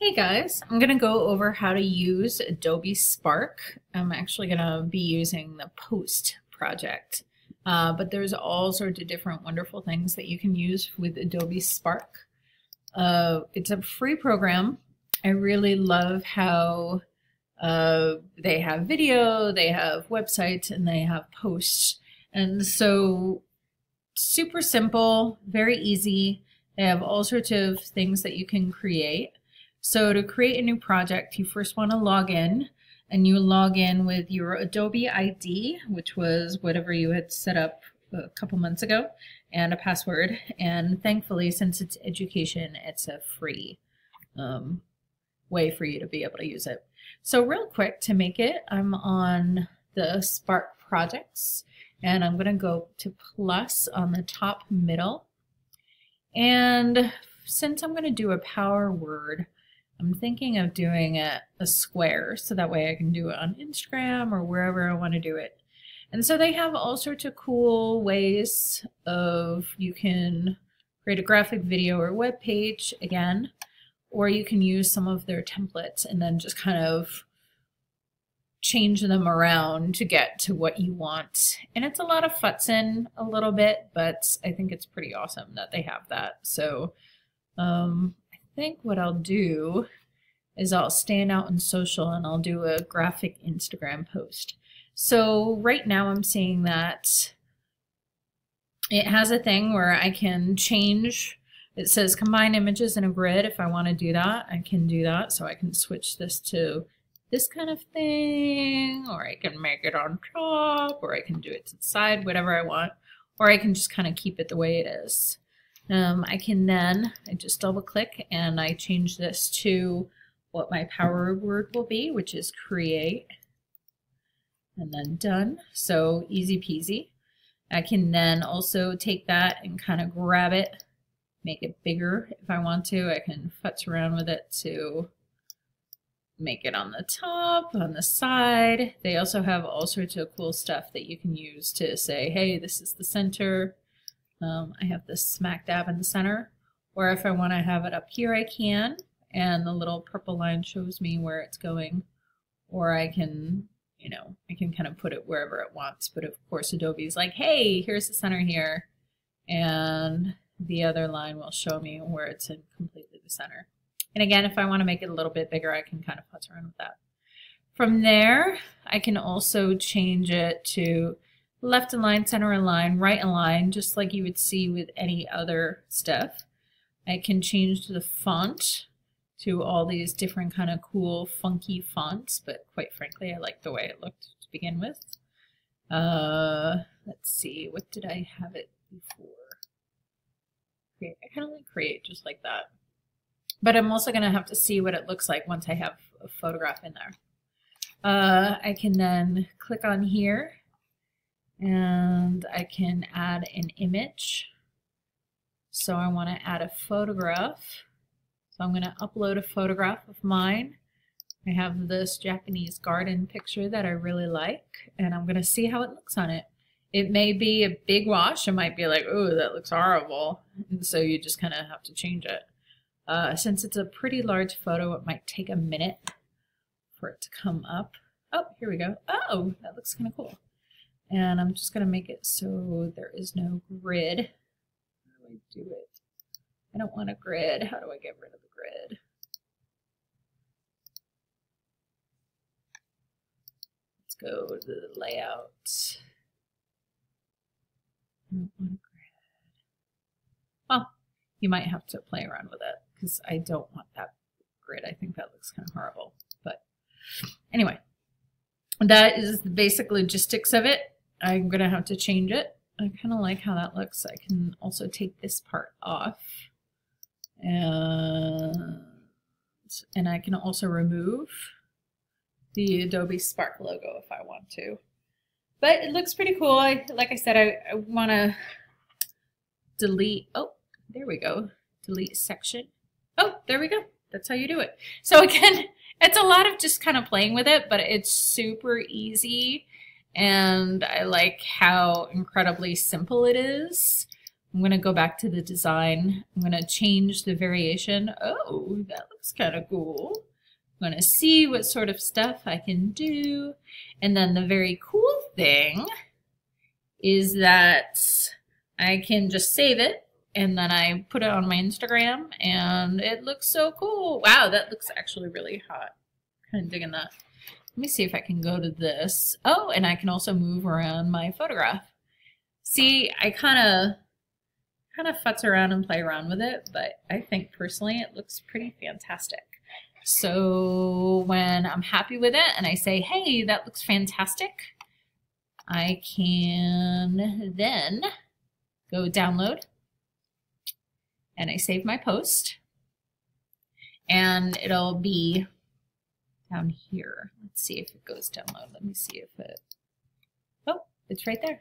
Hey guys, I'm going to go over how to use Adobe Spark. I'm actually going to be using the Post project, uh, but there's all sorts of different wonderful things that you can use with Adobe Spark. Uh, it's a free program. I really love how uh, they have video, they have websites, and they have posts. And so super simple, very easy. They have all sorts of things that you can create. So to create a new project, you first want to log in and you log in with your Adobe ID, which was whatever you had set up a couple months ago, and a password. And thankfully, since it's education, it's a free um, way for you to be able to use it. So real quick to make it, I'm on the Spark projects and I'm going to go to plus on the top middle. And since I'm going to do a power word, I'm thinking of doing it a square so that way I can do it on Instagram or wherever I want to do it. And so they have all sorts of cool ways of you can create a graphic video or web page again, or you can use some of their templates and then just kind of change them around to get to what you want. And it's a lot of futzing a little bit, but I think it's pretty awesome that they have that. So um, think what I'll do is I'll stand out in social and I'll do a graphic Instagram post. So right now I'm seeing that it has a thing where I can change it says combine images in a grid. If I want to do that, I can do that. So I can switch this to this kind of thing, or I can make it on top, or I can do it to the side, whatever I want, or I can just kind of keep it the way it is. Um, I can then, I just double click and I change this to what my power word will be, which is create, and then done. So easy peasy. I can then also take that and kind of grab it, make it bigger if I want to. I can futz around with it to make it on the top, on the side. They also have all sorts of cool stuff that you can use to say, hey, this is the center. Um, I have this smack dab in the center. Or if I want to have it up here, I can. And the little purple line shows me where it's going. Or I can, you know, I can kind of put it wherever it wants. But of course, Adobe's like, hey, here's the center here. And the other line will show me where it's in completely the center. And again, if I want to make it a little bit bigger, I can kind of futz around with that. From there, I can also change it to left align, center align, right align, just like you would see with any other stuff. I can change the font to all these different kind of cool, funky fonts, but quite frankly, I like the way it looked to begin with. Uh, let's see, what did I have it before? Create. I kind of like create just like that. But I'm also going to have to see what it looks like once I have a photograph in there. Uh, I can then click on here and I can add an image. So I want to add a photograph. So I'm going to upload a photograph of mine. I have this Japanese garden picture that I really like, and I'm going to see how it looks on it. It may be a big wash. It might be like, oh, that looks horrible. And so you just kind of have to change it. Uh, since it's a pretty large photo, it might take a minute for it to come up. Oh, here we go. Oh, that looks kind of cool. And I'm just going to make it so there is no grid. How do I do it? I don't want a grid. How do I get rid of the grid? Let's go to the layout. I don't want a grid. Well, you might have to play around with it because I don't want that grid. I think that looks kind of horrible. But anyway, that is the basic logistics of it. I'm going to have to change it. I kind of like how that looks. I can also take this part off. And, and I can also remove the Adobe Spark logo if I want to. But it looks pretty cool. I, like I said, I, I want to delete. Oh, there we go. Delete section. Oh, there we go. That's how you do it. So again, it's a lot of just kind of playing with it, but it's super easy. And I like how incredibly simple it is I'm going to go back to the design. I'm going to change the variation. Oh, that looks kind of cool. I'm going to see what sort of stuff I can do. And then the very cool thing is that I can just save it and then I put it on my Instagram and it looks so cool. Wow, that looks actually really hot. Kind of digging that. Let me see if I can go to this. Oh, and I can also move around my photograph. See, I kind of kind of futz around and play around with it, but I think personally it looks pretty fantastic. So when I'm happy with it and I say, hey, that looks fantastic, I can then go download and I save my post and it'll be down here. Let's see if it goes download. Let me see if it, oh, it's right there.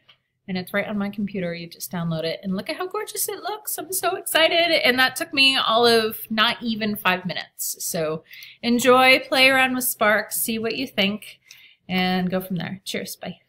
And it's right on my computer. You just download it and look at how gorgeous it looks. I'm so excited. And that took me all of not even five minutes. So enjoy, play around with Spark, see what you think, and go from there. Cheers. Bye.